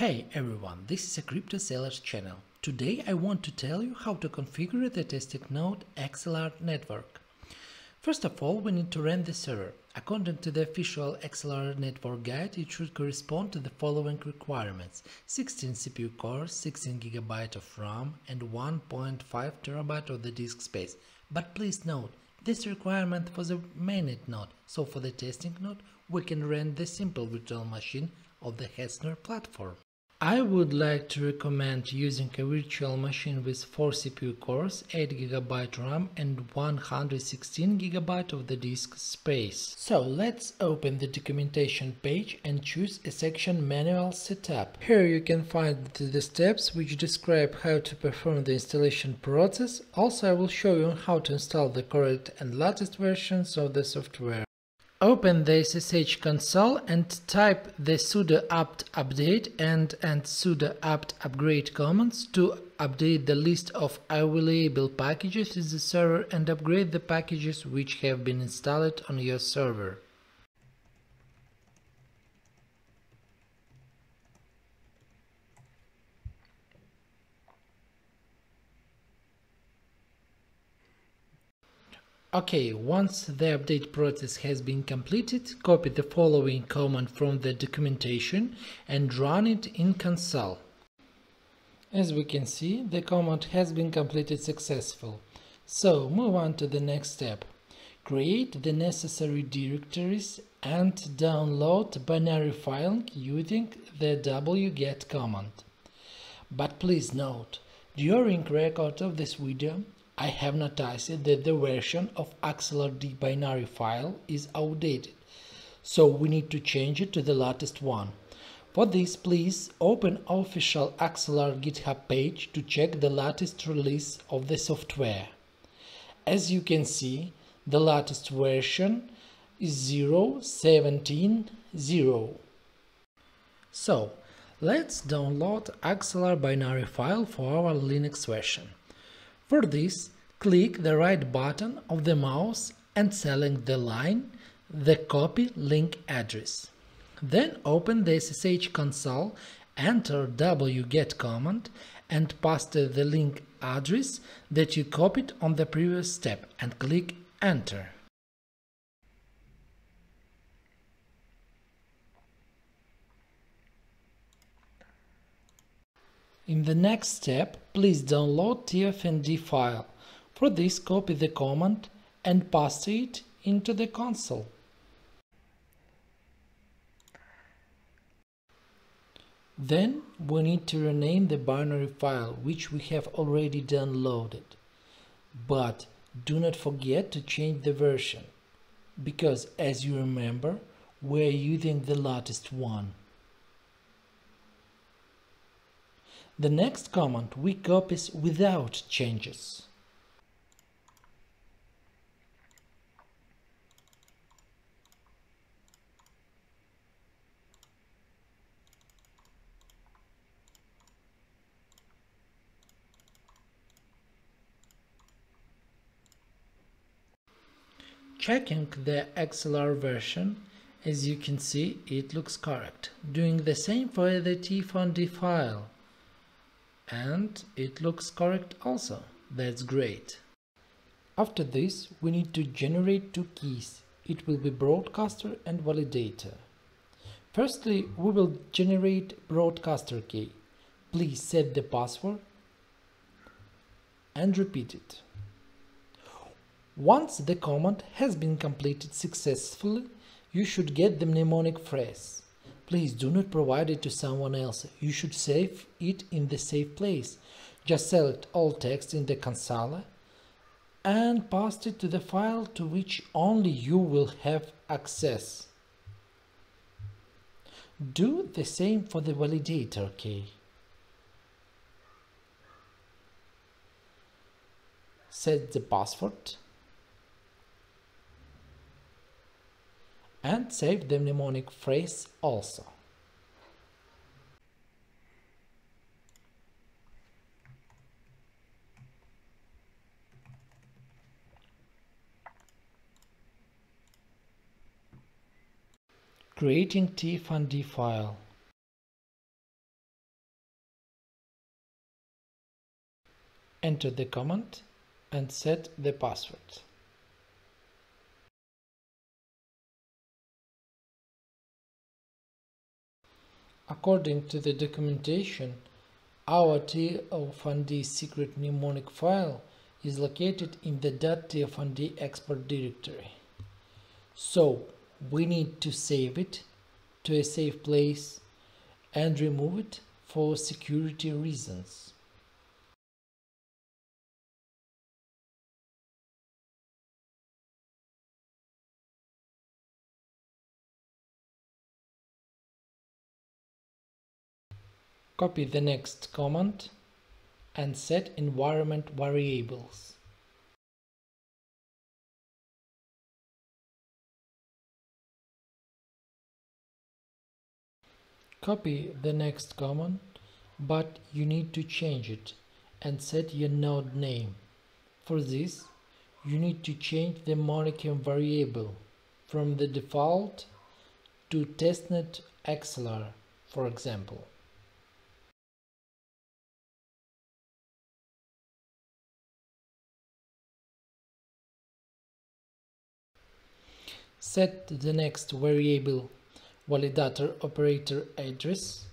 Hey everyone, this is a CryptoSailors channel. Today I want to tell you how to configure the testing node Axelar network. First of all, we need to run the server. According to the official Axelar network guide, it should correspond to the following requirements 16 CPU cores, 16 GB of RAM, and 1.5 TB of the disk space. But please note, this requirement for the mainnet node, so for the testing node, we can run the simple virtual machine of the Hetzner platform. I would like to recommend using a virtual machine with 4 CPU cores, 8GB RAM and 116GB of the disk space. So let's open the documentation page and choose a section Manual Setup. Here you can find the steps which describe how to perform the installation process. Also I will show you how to install the correct and latest versions of the software. Open the SSH console and type the sudo apt update and, and sudo apt upgrade commands to update the list of available packages in the server and upgrade the packages which have been installed on your server. Ok, once the update process has been completed, copy the following command from the documentation and run it in console. As we can see, the command has been completed successful. So, move on to the next step. Create the necessary directories and download binary file using the wget command. But please note, during record of this video, I have noticed that the version of axelard binary file is outdated, so we need to change it to the latest one. For this, please open official Axelar GitHub page to check the latest release of the software. As you can see, the latest version is 0.17.0. So, let's download Axelar binary file for our Linux version. For this, click the right button of the mouse and select the line the copy link address. Then open the SSH console, enter wget command and paste the link address that you copied on the previous step and click enter. In the next step, please download tofnd file. For this, copy the command and paste it into the console. Then we need to rename the binary file which we have already downloaded. But do not forget to change the version, because as you remember, we are using the latest one. The next command we copies without changes. Checking the Axelar version, as you can see, it looks correct. Doing the same for the tofnd file and it looks correct also. That's great. After this, we need to generate two keys. It will be broadcaster and validator. Firstly, we will generate broadcaster key. Please set the password and repeat it. Once the command has been completed successfully, you should get the mnemonic phrase. Please do not provide it to someone else. You should save it in the safe place. Just select all text in the console and paste it to the file to which only you will have access. Do the same for the validator key. Set the password and save the mnemonic phrase also. creating tofnd file. Enter the command and set the password. According to the documentation, our tofnd secret mnemonic file is located in the .tofnd export directory. So we need to save it to a safe place and remove it for security reasons. Copy the next command and set environment variables. Copy the next command, but you need to change it and set your node name. For this, you need to change the moniker variable from the default to testnet Axelar, for example. Set the next variable validator operator address.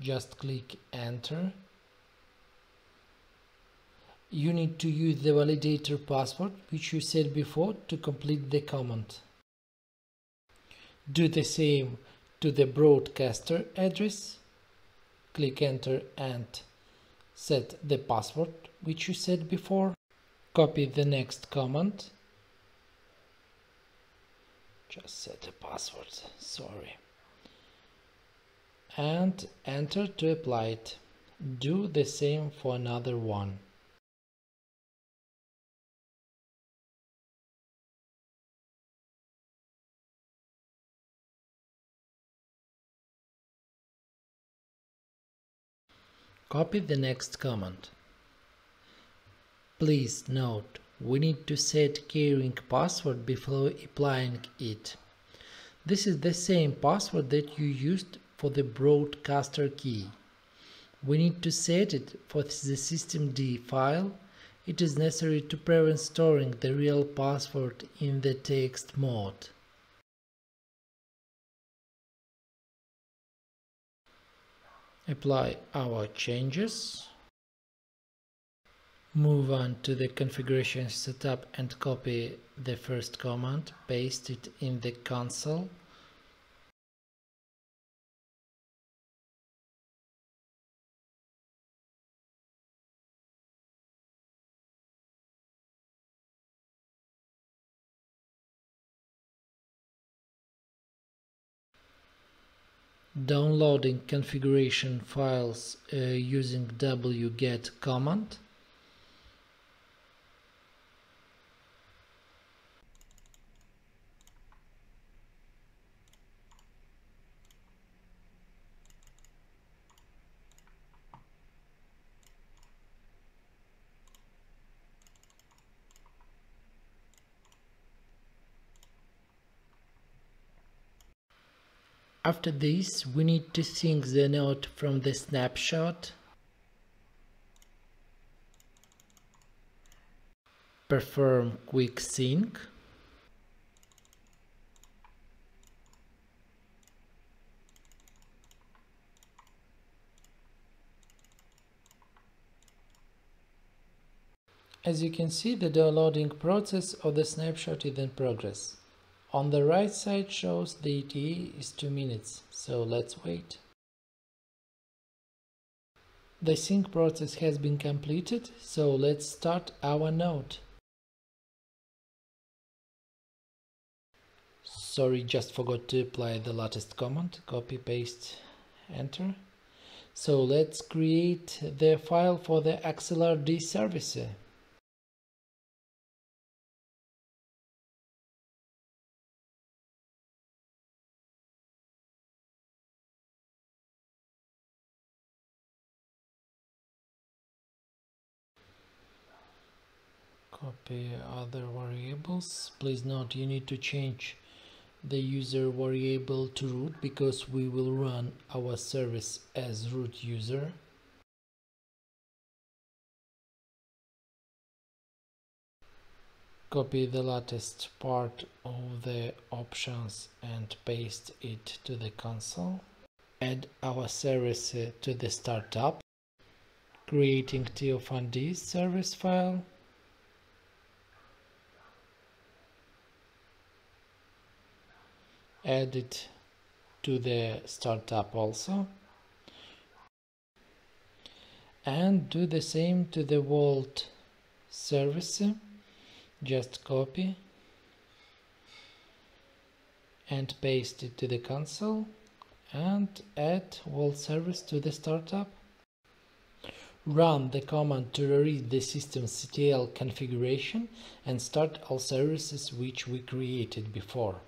Just click enter. You need to use the validator password which you said before to complete the command. Do the same to the broadcaster address. Click enter and set the password which you said before. Copy the next command just set a password sorry. And enter to apply it. Do the same for another one. Copy the next command. Please note we need to set keyring password before applying it. This is the same password that you used for the broadcaster key. We need to set it for the systemd file. It is necessary to prevent storing the real password in the text mode. Apply our changes. Move on to the configuration setup and copy the first command, paste it in the console. Downloading configuration files uh, using wget command. After this, we need to sync the node from the snapshot. Perform quick sync. As you can see, the downloading process of the snapshot is in progress. On the right side shows the ETA is 2 minutes, so let's wait. The sync process has been completed, so let's start our node. Sorry, just forgot to apply the latest command, copy, paste, enter. So let's create the file for the axelard service. copy other variables. Please note you need to change the user variable to root because we will run our service as root user. Copy the latest part of the options and paste it to the console. Add our service uh, to the startup creating tofnd's service file. Add it to the startup also. And do the same to the vald service. Just copy and paste it to the console and add vald service to the startup. Run the command to read the systemctl configuration and start all services which we created before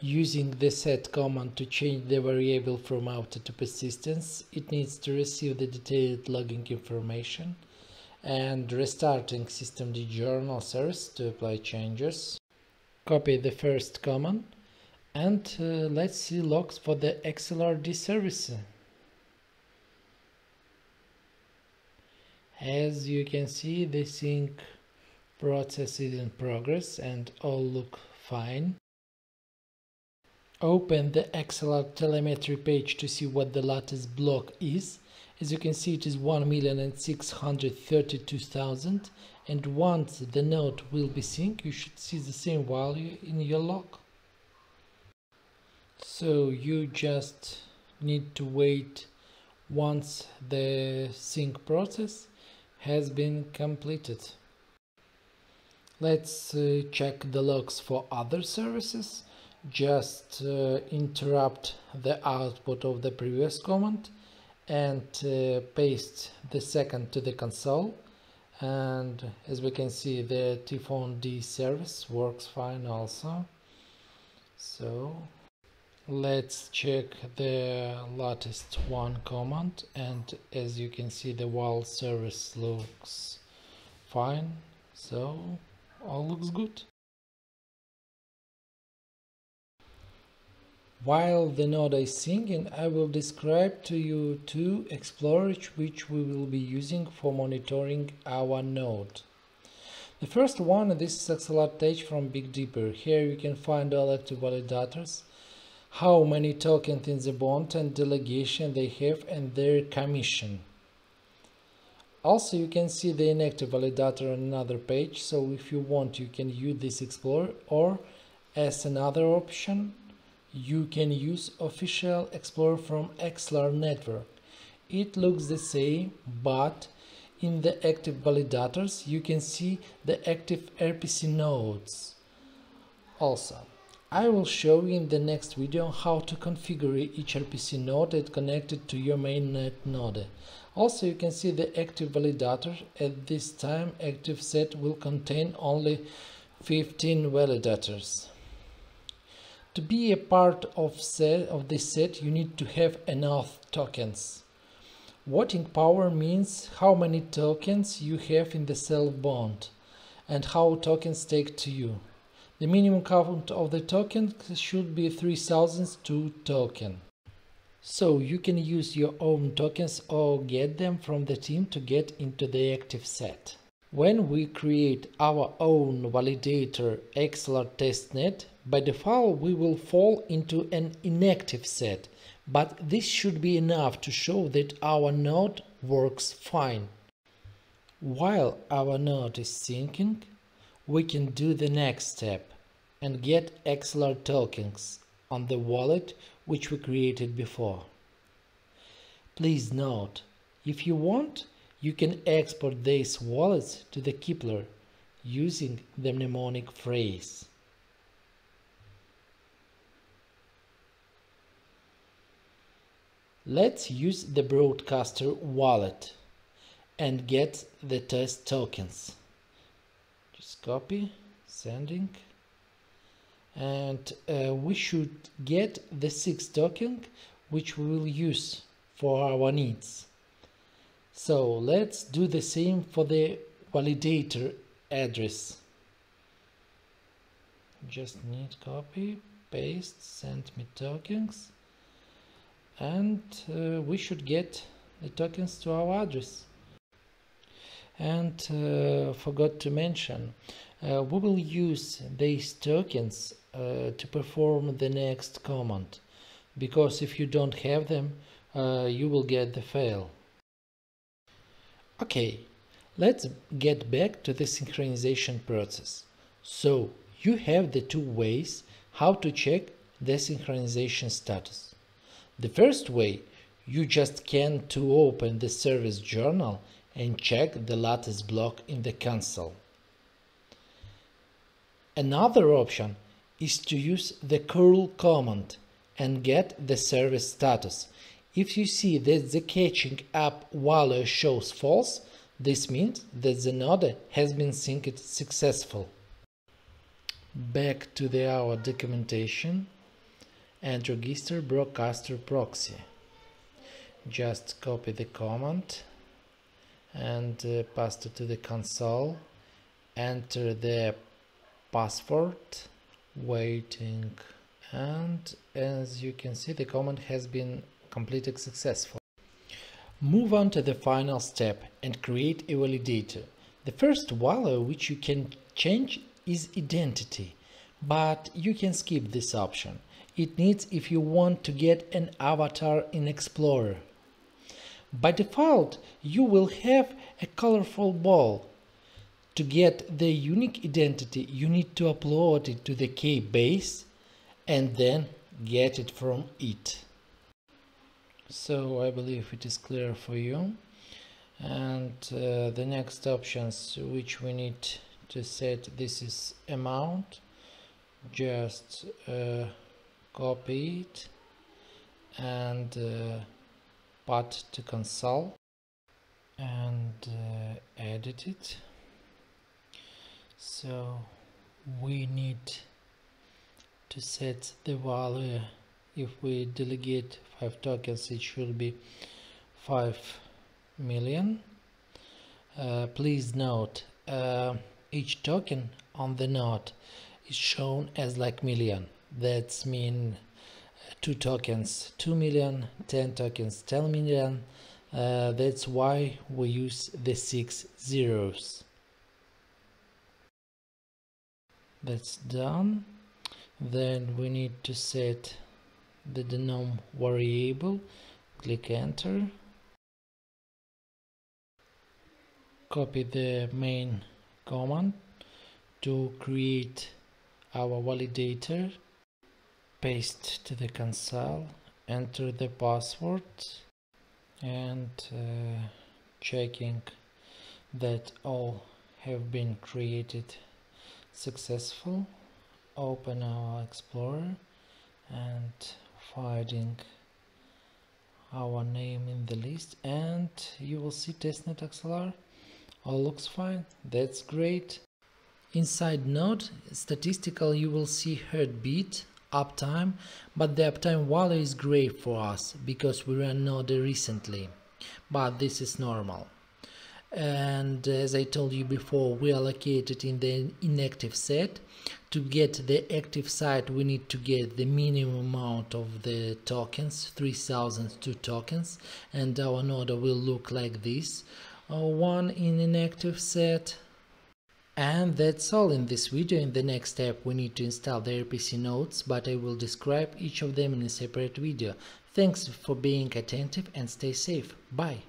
Using the set command to change the variable from auto to persistence, it needs to receive the detailed logging information and restarting systemd journal service to apply changes. Copy the first command and uh, let's see logs for the axelard service. As you can see, the sync process is in progress and all look fine. Open the Axelar telemetry page to see what the latest block is. As you can see it is 1,632,000 and once the node will be synced you should see the same value in your log. So you just need to wait once the sync process has been completed. Let's uh, check the logs for other services just uh, interrupt the output of the previous command and uh, paste the second to the console. And as we can see the tofnd service works fine also. So let's check the latest one command and as you can see the vald service looks fine. So all looks good While the node is singing, I will describe to you two explorers which we will be using for monitoring our node. The first one this is Axelar from Big Dipper. Here you can find all active validators, how many tokens in the bond and delegation they have and their commission. Also you can see the inactive validator on another page, so if you want you can use this Explorer or as another option you can use official Explorer from Axelar network. It looks the same, but in the active validators you can see the active RPC nodes. Also, I will show you in the next video how to configure each RPC node that connected to your mainnet node. Also, you can see the active validator. At this time, active set will contain only 15 validators. To be a part of, set, of this set, you need to have enough tokens. Voting power means how many tokens you have in the self bond and how tokens take to you. The minimum count of the tokens should be 3002 token. So you can use your own tokens or get them from the team to get into the active set. When we create our own validator Axelar testnet, by default we will fall into an inactive set, but this should be enough to show that our node works fine. While our node is syncing, we can do the next step and get Axelar tokens on the wallet which we created before. Please note, if you want, you can export these wallets to the Keplr using the mnemonic phrase. Let's use the broadcaster wallet and get the test tokens. Just copy, sending, and uh, we should get the six token which we will use for our needs. So let's do the same for the validator address. Just need copy, paste, send me tokens and uh, we should get the tokens to our address and uh, forgot to mention uh, we will use these tokens uh, to perform the next command because if you don't have them uh, you will get the fail. Okay, let's get back to the synchronization process. So you have the two ways how to check the synchronization status. The first way, you just can to open the service journal and check the latest block in the console. Another option is to use the curl command and get the service status. If you see that the catching up value shows false, this means that the node has been synced successful. Back to the our documentation and register broadcaster proxy. Just copy the command and uh, paste it to the console. Enter the password, waiting and as you can see the command has been completed successfully. Move on to the final step and create a validator. The first value which you can change is identity, but you can skip this option. It needs if you want to get an avatar in Explorer. By default, you will have a colorful ball. To get the unique identity, you need to upload it to the Keybase and then get it from it. So I believe it is clear for you. And uh, the next options which we need to set this is amount just uh, copy it and uh, path to console and uh, edit it. So we need to set the value. If we delegate 5 tokens it should be 5 million. Uh, please note uh, each token on the node is shown as like million that's mean uh, two tokens 2 million 10 tokens 10 million. Uh, that's why we use the six zeros. That's done. Then we need to set the denom variable. Click enter. Copy the main command to create our validator paste to the console enter the password and uh, checking that all have been created successful open our explorer and finding our name in the list and you will see testnet axelar all looks fine. That's great. Inside node statistical you will see heartbeat uptime but the uptime value is great for us because we ran node recently. But this is normal. And as I told you before we allocate it in the inactive set. To get the active site we need to get the minimum amount of the tokens 3002 tokens. And our node will look like this. Uh, one in inactive set and that's all in this video. In the next step we need to install the RPC nodes, but I will describe each of them in a separate video. Thanks for being attentive and stay safe. Bye.